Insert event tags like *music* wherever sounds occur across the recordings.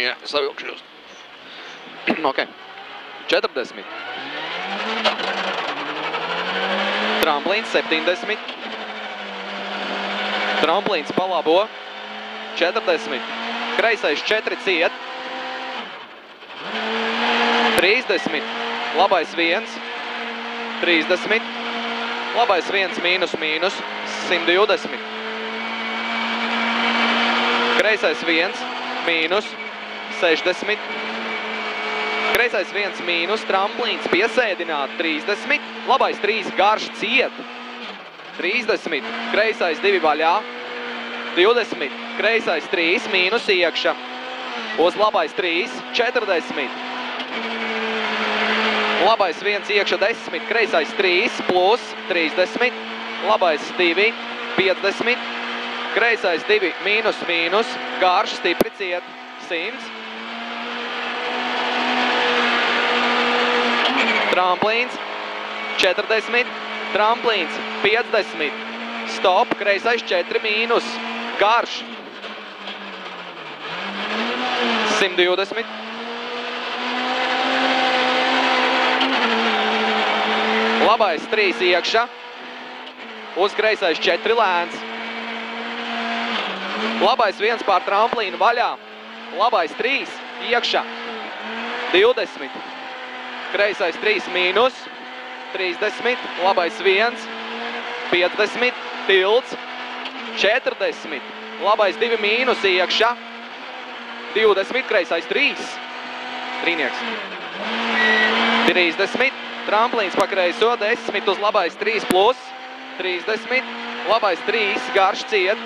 Jā, savilkšu jūs. *clears throat* ok. 40. Tramplīns 70. Tramplīns pa labo. 40. Kreisais 4 ciet. 30. Labais 1. 30. Labais 1 mīnus mīnus. 120. Kreisais 1 mīnus 60. Kreisais 1 mīnus, tramplīns piesēdināt 30. Labais 3 garš ciet 30. Kreisais 2 vaļā 20. Kreisais 3 mīnus iekša. Uz labais 3 40. Labais 1 iekša 10. Kreisais 3 plus 30. Labais 2 50. Kreisais 2 mīnus mīnus. Garš stipri ciet 100. Tramplīns 40. Tramplīns 50. Stop. Kreisais 4 mīnus. Garš 120. Labais 3 iekšā. Uz kreisais 4 lēns. Labais 1 pār tramplīnu vaļā. Labais 3 iekšā. 20. Kreisais 3 mīnus. 30. Labais 1. 50. Tilts. 40. Labais 2 mīnus iekšā. 20. Kreisais 3. Trīnieks. 30. Tramplīns pa kreiso. 10 uz labais 3 plus. 30. Labais 3. Garš ciet.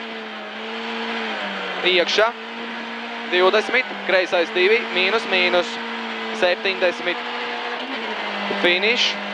Iekšā. 20. Kreisais 2. Mīnus mīnus. 70. Finish.